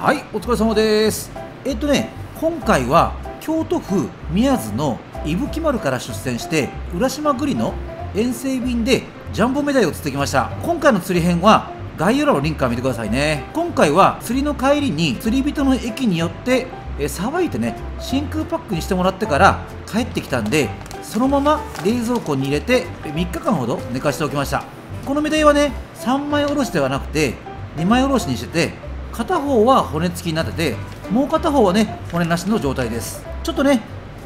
はいお疲れ様です。えっとね今回は京都府宮津の伊吹丸から出船して浦島栗の遠征便でジャンボメダイを釣ってきました。今回の釣り編は概要欄のリンクから見てくださいね。今回は釣りの帰りに釣り人の駅によってえさばいてね真空パックにしてもらってから帰ってきたんでそのまま冷蔵庫に入れて3日間ほど寝かしておきました。このメダイはね3枚おろしではなくて2枚おろしにしてて片方は骨付きになっててもう片方はね骨なしの状態です。ちょっとね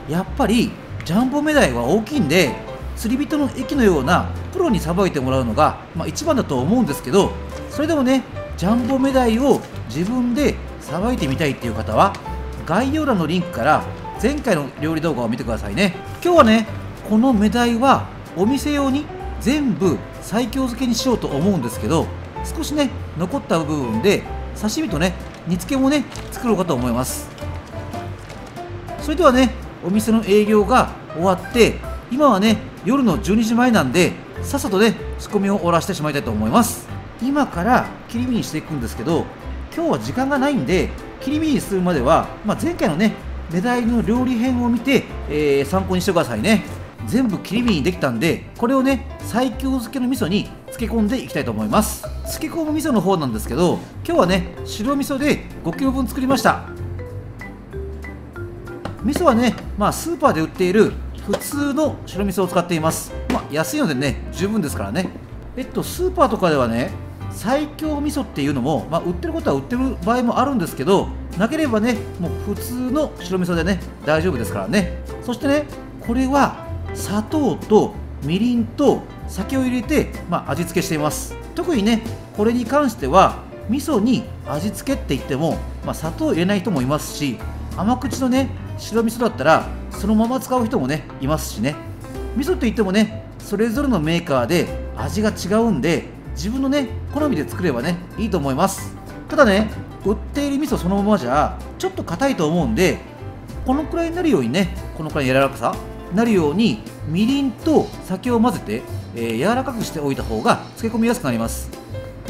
やっぱりジャンボメダイは大きいんで釣り人の駅のようなプロにさばいてもらうのが、まあ、一番だと思うんですけどそれでもねジャンボメダイを自分でさばいてみたいっていう方は概要欄のリンクから前回の料理動画を見てくださいね。今日はねこのメダイはお店用に全部西京漬けにしようと思うんですけど少しね残った部分で刺身とね煮付けもね作ろうかと思います。それではねお店の営業が終わって今はね夜の12時前なんでさっさとね仕込みを終わらせてしまいたいと思います。今から切り身にしていくんですけど今日は時間がないんで切り身にするまでは、まあ、前回のねメダイの料理編を見て、えー、参考にしてくださいね。全部切り身にできたんでこれをね西京漬けの味噌に漬け込んでいきたいと思います。漬け込む味噌の方なんですけど今日はね白味噌で 5kg 分作りました。味噌はねまあスーパーで売っている普通の白味噌を使っています。まあ安いのでね十分ですからね。えっとスーパーとかではね最強味噌っていうのも、まあ、売ってることは売ってる場合もあるんですけどなければねもう普通の白味噌でね大丈夫ですからね。そしてねこれは砂糖とみりんと酒を入れて、まあ、味付けしています。特にねこれに関しては味噌に味付けって言っても、まあ、砂糖入れない人もいますし甘口のね白味噌だったらそのまま使う人もねいますしね。味噌って言ってもねそれぞれのメーカーで味が違うんで自分のね好みで作ればねいいと思います。ただね売っている味噌そのままじゃちょっと硬いと思うんでこのくらいになるようにねこのくらい柔らかさなるようにみりんと酒を混ぜて、えー、柔らかくしておいた方が漬け込みやすくなります。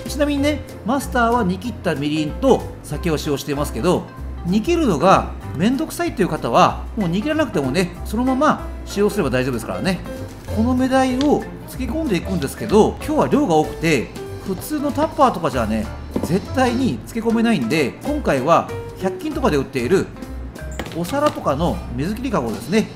ちなみにねマスターは煮切ったみりんと酒を使用していますけど煮切るのがめんどくさいという方はもう煮切らなくてもねそのまま使用すれば大丈夫ですからね。このメダイを漬け込んでいくんですけど今日は量が多くて普通のタッパーとかじゃね絶対に漬け込めないんで今回は100均とかで売っているお皿とかの水切りかごですね。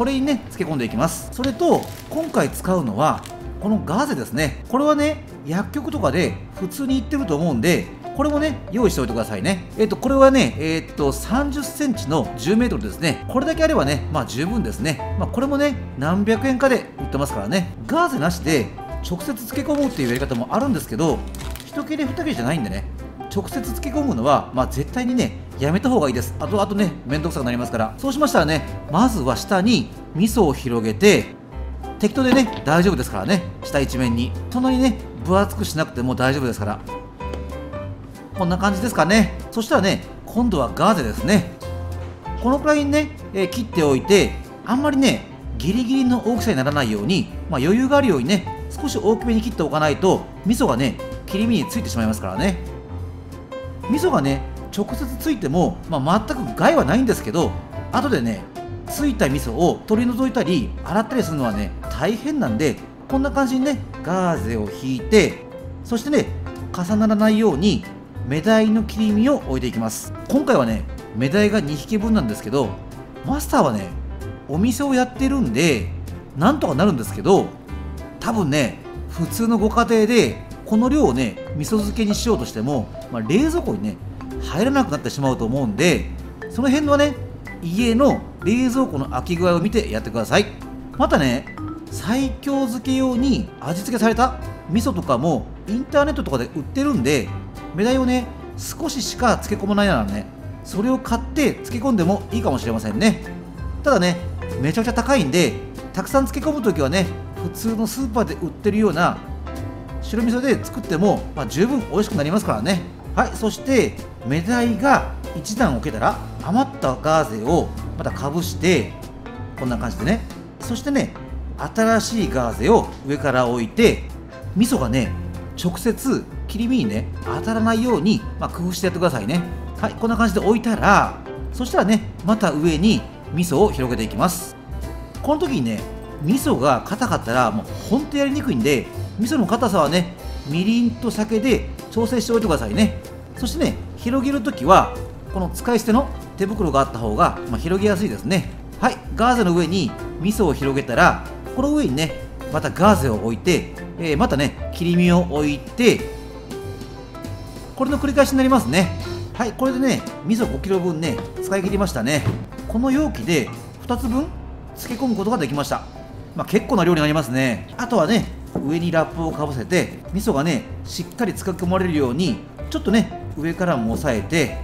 これにね漬け込んでいきます。それと今回使うのはこのガーゼですね。これはね薬局とかで普通に売ってると思うんでこれもね用意しておいてくださいね。えっ、とこれはねえっ、と30センチの10メートルですね。これだけあればねまあ十分ですね。まあ、これもね何百円かで売ってますからね。ガーゼなしで直接漬け込むっていうやり方もあるんですけど1切れ2切れじゃないんでね。直接漬け込むのは、まあ、絶対にねやめた方がいいです。あとあとね面倒くさくなりますから。そうしましたらねまずは下に味噌を広げて適当でね大丈夫ですからね。下一面に。そんなにね分厚くしなくても大丈夫ですから。こんな感じですかね。そしたらね今度はガーゼですね。このくらいにね、えー、切っておいてあんまりねギリギリの大きさにならないように、まあ、余裕があるようにね少し大きめに切っておかないと味噌がね切り身についてしまいますからね。味噌がね直接ついても、まあ、全く害はないんですけど後でねついた味噌を取り除いたり洗ったりするのはね大変なんでこんな感じにねガーゼを引いてそしてね重ならないようにメダイの切り身を置いていきます。今回はねメダイが2匹分なんですけどマスターはねお店をやってるんでなんとかなるんですけど多分ね普通のご家庭でこの量をね味噌漬けにしようとしても、まあ、冷蔵庫にね入らなくなってしまうと思うんでその辺のね家の冷蔵庫の空き具合を見てやってください。またね最強漬け用に味付けされた味噌とかもインターネットとかで売ってるんでメダイをね少ししか漬け込まないならねそれを買って漬け込んでもいいかもしれませんね。ただねめちゃくちゃ高いんでたくさん漬け込む時はね普通のスーパーで売ってるような白味噌で作っても、まあ、十分美味しくなりますからね。はいそしてメダイが1段置けたら余ったガーゼをまたかぶしてこんな感じでね。そしてね新しいガーゼを上から置いて味噌がね直接切り身にね当たらないように、まあ、工夫してやってくださいね。はいこんな感じで置いたらそしたらねまた上に味噌を広げていきます。この時にね味噌が硬かったらもうほんとやりにくいんで味噌の硬さはねみりんと酒で調整しておいてくださいね。そしてね広げる時はこの使い捨ての手袋があった方が、まあ、広げやすいですね。はいガーゼの上に味噌を広げたらこの上にねまたガーゼを置いて、えー、またね切り身を置いてこれの繰り返しになりますね。はいこれでね味噌 5kg 分ね使い切りましたね。この容器で2つ分漬け込むことができました。まあ、結構な量になりますね。あとはね上にラップをかぶせて味噌がねしっかり漬け込まれるようにちょっとね上からも押さえて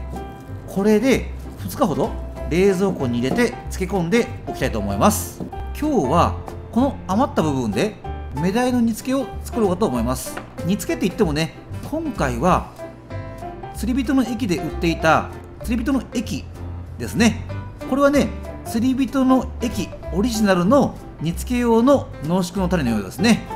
これで2日ほど冷蔵庫に入れて漬け込んでおきたいと思います。今日はこの余った部分でメダイの煮付けを作ろうかと思います。煮付けって言ってもね今回は釣り人の駅で売っていた釣り人の駅ですね。これはね釣り人の駅オリジナルの煮付け用の濃縮のタレのようですね。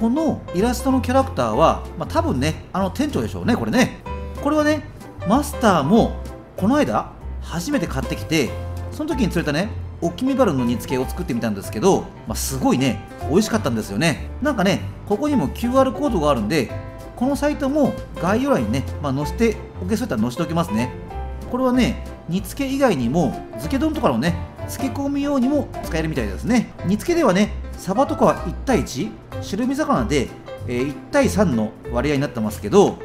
このイラストのキャラクターは、まあ、多分ねあの店長でしょうねこれね。これはねマスターもこの間初めて買ってきてその時に釣れたねオキミバルの煮付けを作ってみたんですけど、まあ、すごいね美味しかったんですよね。なんかねここにも QR コードがあるんでこのサイトも概要欄にね、まあ、載せておけそうやったら載せておきますね。これはね煮付け以外にも漬け丼とかのね漬け込み用にも使えるみたいですね。煮付けではねサバとかは1対1白身魚で、えー、1対3の割合になってますけど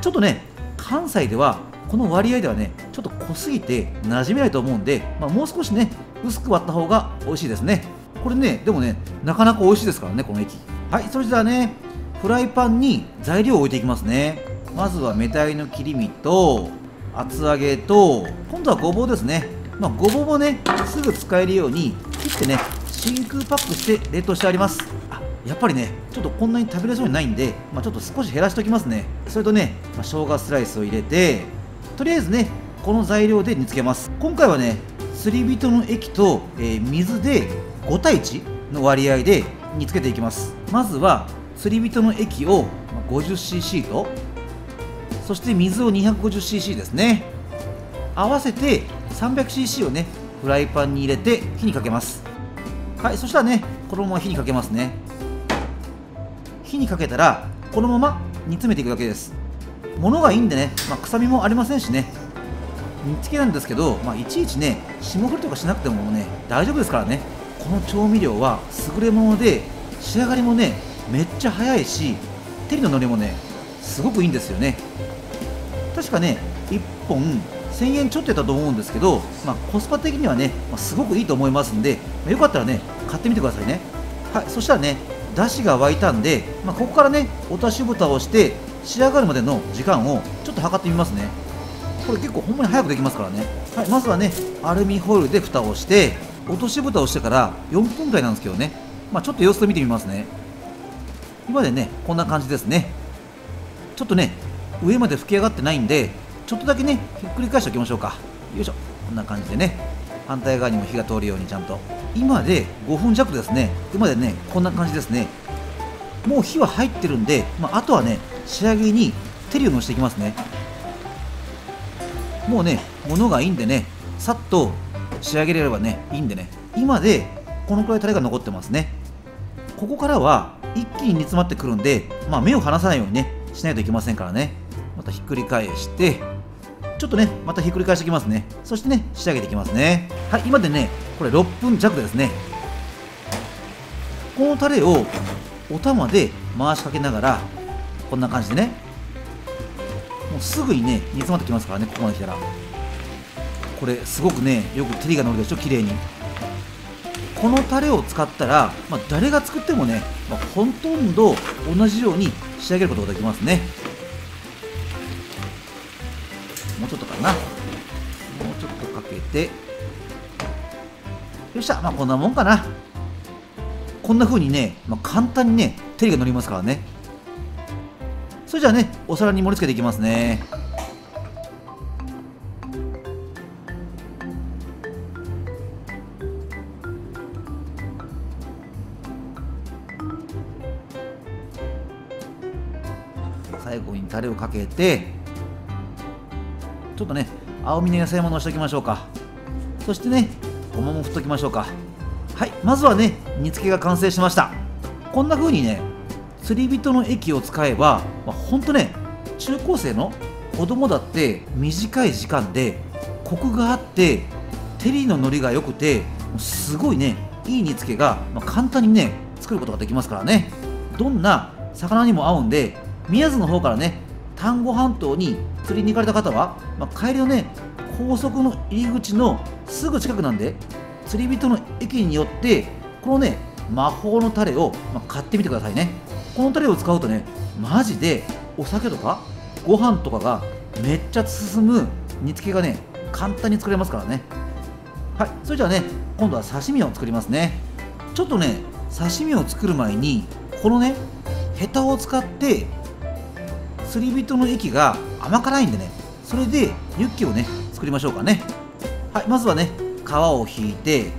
ちょっとね関西ではこの割合ではねちょっと濃すぎて馴染めないと思うんで、まあ、もう少しね薄く割った方が美味しいですね。これねでもねなかなか美味しいですからねこの液はいそれじゃあねフライパンに材料を置いていきますね。まずはメタイの切り身と厚揚げと今度はごぼうですね。まあ、ごぼうもねすぐ使えるように切ってね真空パックして冷凍してあります。やっぱりねちょっとこんなに食べれそうにないんで、まあ、ちょっと少し減らしておきますね。それとね、まあ、生姜スライスを入れてとりあえずねこの材料で煮つけます。今回はね釣り人の液と、えー、水で5対1の割合で煮つけていきます。まずは釣り人の液を 50cc とそして水を 250cc ですね。合わせて 300cc をねフライパンに入れて火にかけます。はいそしたらねこのまま火にかけますね。火にかけたらこのまま煮詰めていくだけです。物がいいんでね、まあ、臭みもありませんしね。煮付けなんですけど、まあ、いちいちね霜降りとかしなくてもね大丈夫ですからね。この調味料は優れもので仕上がりもねめっちゃ早いし照りののりもねすごくいいんですよね。確かね1本1000円ちょっとやったと思うんですけど、まあ、コスパ的にはね、まあ、すごくいいと思いますんで、まあ、よかったらね買ってみてくださいね。はいそしたらねだしが沸いたんで、まここからね落とし蓋をして仕上がるまでの時間をちょっと測ってみますね。これ結構ほんまに早くできますからね、はい、まずはねアルミホイルで蓋をして落とし蓋をしてから4分くらいなんですけどね、まちょっと様子を見てみますね。今でねこんな感じですね。ちょっとね上まで吹き上がってないんでちょっとだけねひっくり返しておきましょうか。よいしょ。こんな感じでね反対側にも火が通るようにちゃんと今で5分弱ですね。今でねこんな感じですね。もう火は入ってるんで、まあ、あとはね仕上げに照りをのしていきますね。もうね物がいいんでねさっと仕上げれればねいいんでね。今でこのくらいタレが残ってますね。ここからは一気に煮詰まってくるんで、まあ、目を離さないようにねしないといけませんからね。またひっくり返してちょっとねまたひっくり返していきますね。そしてね仕上げていきますね。はい今でねこれ6分弱ですね。このタレをお玉で回しかけながらこんな感じでね。もうすぐにね煮詰まってきますからねここまで来たら。これすごくねよく照りが乗るでしょ綺麗に。このタレを使ったら、まあ、誰が作ってもね、まあ、ほとんど同じように仕上げることができますね。っしゃまあこんなもんかな。こんな風にね、まあ、簡単にね照りが乗りますからね。それじゃあねお皿に盛り付けていきますね。最後にタレをかけてちょっとね青みの野菜ものしておきましょうか。そしてねごまも振っときましょうか。はいまずはね煮付けが完成しました。こんな風にね釣り人の液を使えば、まあ、ほんとね中高生の子供だって短い時間でコクがあって照りののりが良くてすごいねいい煮付けが、まあ、簡単にね作ることができますからね。どんな魚にも合うんで宮津の方からね丹後半島に釣りに行かれた方は、まあ、帰りのね高速の入り口のすぐ近くなんで釣り人の駅によってこのね魔法のタレを、ま買ってみてくださいね。このタレを使うとねマジでお酒とかご飯とかがめっちゃ進む煮付けがね簡単に作れますからね。はいそれじゃあね今度は刺身を作りますね。ちょっとね刺身を作る前にこのねヘタを使って釣り人の液が甘辛いんでねそれでユッケをね作りましょうかね。はいまずはね皮を引いて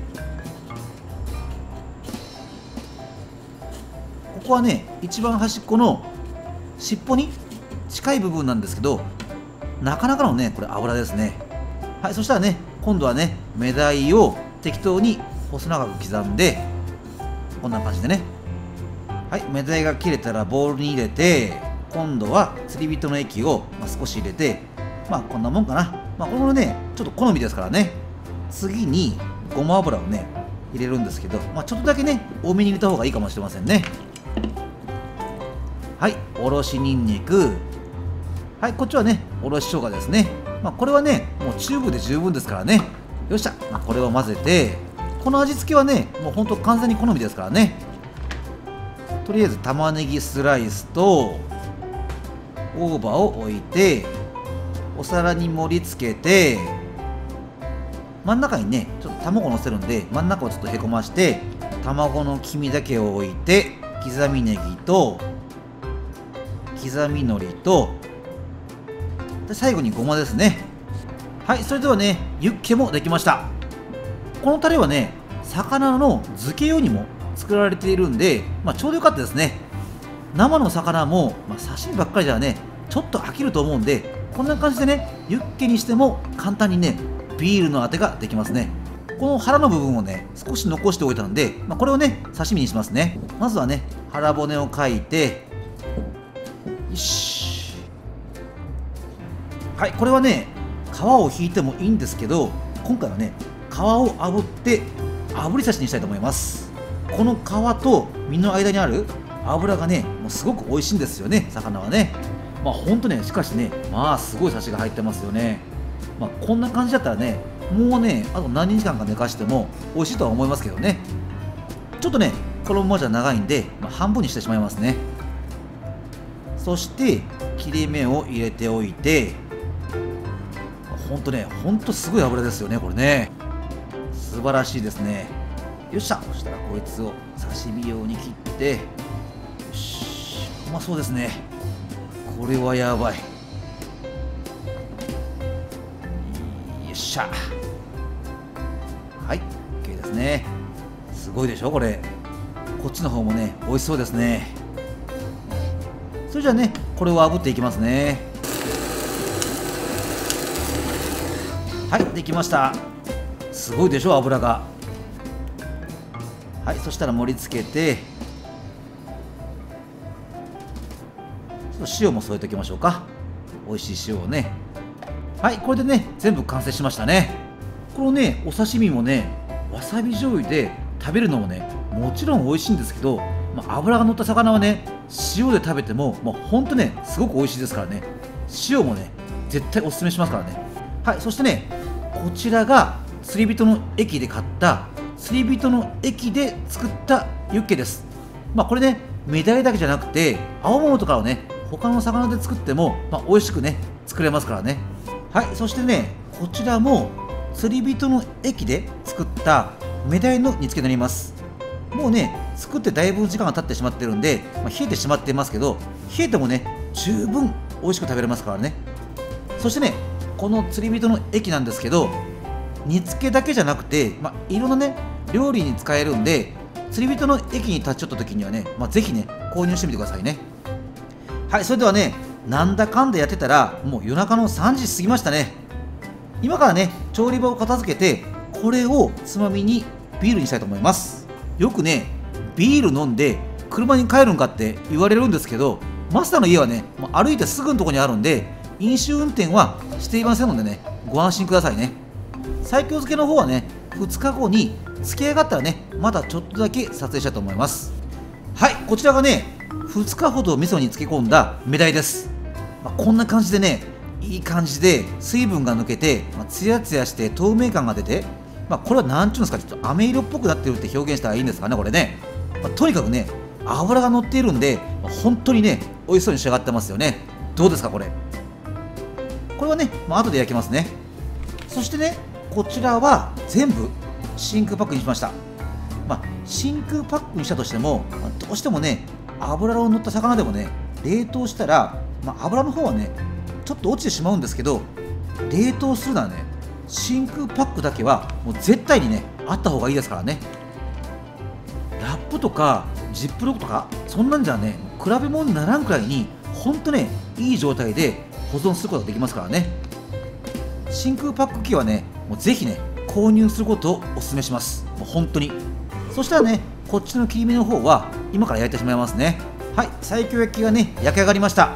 ここはね一番端っこの尻尾に近い部分なんですけどなかなかのねこれ油ですね。はいそしたらね今度はね目鯛を適当に細長く刻んでこんな感じでね。はい目鯛が切れたらボウルに入れて今度は釣り人の液を、ま少し入れてまあこんなもんかな。まあこれねちょっと好みですからね。次にごま油をね入れるんですけど、まあ、ちょっとだけね多めに入れた方がいいかもしれませんね。はいおろしにんにくはいこっちはねおろし生姜ですね。まあ、これはねもうチューブで十分ですからね。よっしゃ、まあ、これを混ぜてこの味付けはねもうほんと完全に好みですからね。とりあえず玉ねぎスライスと大葉を置いてお皿に盛り付けて真ん中にねちょっと卵のせるんで真ん中をちょっとへこまして卵の黄身だけを置いて刻みネギと刻みのりとで最後にごまですね。はいそれではねユッケもできました。このタレはね魚の漬け用にも作られているんで、まあ、ちょうどよかったですね。生の魚も、まあ、刺身ばっかりじゃねちょっと飽きると思うんでこんな感じでねユッケにしても簡単にねビールのあてができますね。この腹の部分をね少し残しておいたんで、まあ、これをね刺身にしますね。まずはね腹骨をかいてよし。はいこれはね皮を引いてもいいんですけど今回はね皮を炙って炙り刺しにしたいと思います。この皮と身の間にある油がねもうすごく美味しいんですよね魚はね。まあほんとねしかしねまあすごいサシが入ってますよね。まあ、こんな感じだったらねもうねあと何日間か寝かしても美味しいとは思いますけどね。ちょっとねこのままじゃ長いんで、まあ、半分にしてしまいますね。そして切れ目を入れておいてほんとねほんとすごい油ですよねこれね。素晴らしいですね。よっしゃ。そしたらこいつを刺身用に切ってよし。うまそうですね。これはやばい。よっしゃ。はい OK ですね。すごいでしょこれ。こっちの方もね美味しそうですね。それじゃあねこれを炙っていきますね。はいできました。すごいでしょ油が。はいそしたら盛り付けて。塩も添えておきましょうか。美味しい塩をね。はいこれでね全部完成しましたね。このねお刺身もねわさび醤油で食べるのもねもちろん美味しいんですけど、まあ、油が乗った魚はね塩で食べてももうほんとねすごく美味しいですからね。塩もね絶対おすすめしますからね。はいそしてねこちらが釣り人の駅で買った釣り人の駅で作ったユッケです。まあこれねメダイだけじゃなくて青物とかをね他の魚で作っても、まあ、美味しくね作れますからね。はいそしてねこちらも釣り人の駅で作ったメダイの煮付けになります。もうね作ってだいぶ時間が経ってしまってるんで、まあ、冷えてしまってますけど冷えてもね十分美味しく食べれますからね。そしてねこの釣り人の駅なんですけど煮付けだけじゃなくて、まあ、いろんなね料理に使えるんで釣り人の駅に立ち寄った時にはね、まあ、ぜひね購入してみてくださいね。はいそれではねなんだかんだやってたらもう夜中の3時過ぎましたね。今からね調理場を片付けてこれをつまみにビールにしたいと思います。よくねビール飲んで車に帰るんかって言われるんですけどマスターの家はね歩いてすぐのとこにあるんで飲酒運転はしていませんのでねご安心くださいね。最強漬けの方はね2日後に漬け上がったらねまだちょっとだけ撮影したいと思います。はいこちらがね2日ほど味噌に漬け込んだメダイです、まあ、こんな感じでねいい感じで水分が抜けて、まあ、ツヤツヤして透明感が出て、まあ、これは何ていうんですかちょっと飴色っぽくなってるって表現したらいいんですかねこれね、まあ、とにかくね油が乗っているんで、まあ、本当にね美味しそうに仕上がってますよね。どうですかこれ？これはね、まあ後で焼きますね。そしてねこちらは全部真空パックにしました。まあ、真空パックにしたとしても、まあ、どうしてもね油の乗った魚でもね冷凍したら、まあ、油の方はねちょっと落ちてしまうんですけど冷凍するならね真空パックだけはもう絶対にねあった方がいいですからね。ラップとかジップロックとかそんなんじゃね比べ物にならんくらいにほんとねいい状態で保存することができますからね。真空パック機はねもうぜひね購入することをお勧めします。もう本当に。そしたらねこっちの切り身の方は今から焼いてしまいますね。はい西京焼きがね焼き上がりました。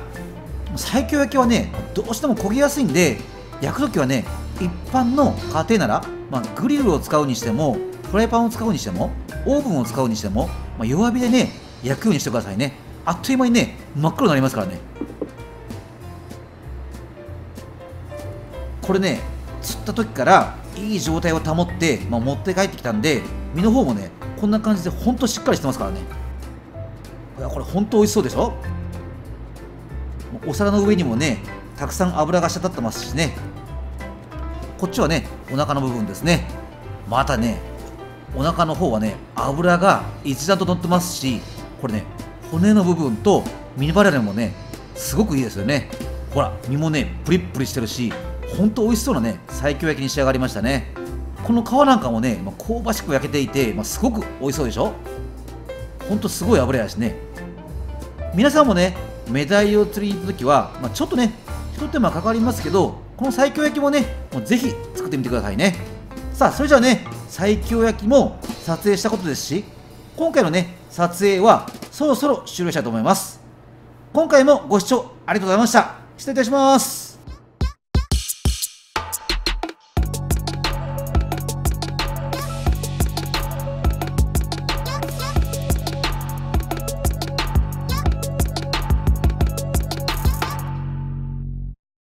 西京焼きはねどうしても焦げやすいんで焼くときはね一般の家庭なら、まあ、グリルを使うにしてもフライパンを使うにしてもオーブンを使うにしても、まあ、弱火でね焼くようにしてくださいね。あっという間にね真っ黒になりますからね。これね釣った時からいい状態を保って、まあ、持って帰ってきたんで身の方もねこんな感じでほんとしっかりしてますからね。やこれほんと美味しそうでしょ？お皿の上にもねたくさん油が滴ってますしね。こっちはねお腹の部分ですね。またねお腹の方はね油が一段と乗ってますしこれね骨の部分とミニバレルもねすごくいいですよね。ほら身もねプリップリしてるしほんと美味しそうなね西京焼きに仕上がりましたね。この皮なんかもね、まあ、香ばしく焼けていて、まあ、すごく美味しそうでしょ？ほんとすごい油やしね。皆さんもねメダイを釣りに行った時は、まあ、ちょっとね一手間かかりますけどこの西京焼きもねもうぜひ作ってみてくださいね。さあそれじゃあね西京焼きも撮影したことですし今回のね撮影はそろそろ終了したいと思います。今回もご視聴ありがとうございました。失礼いたします。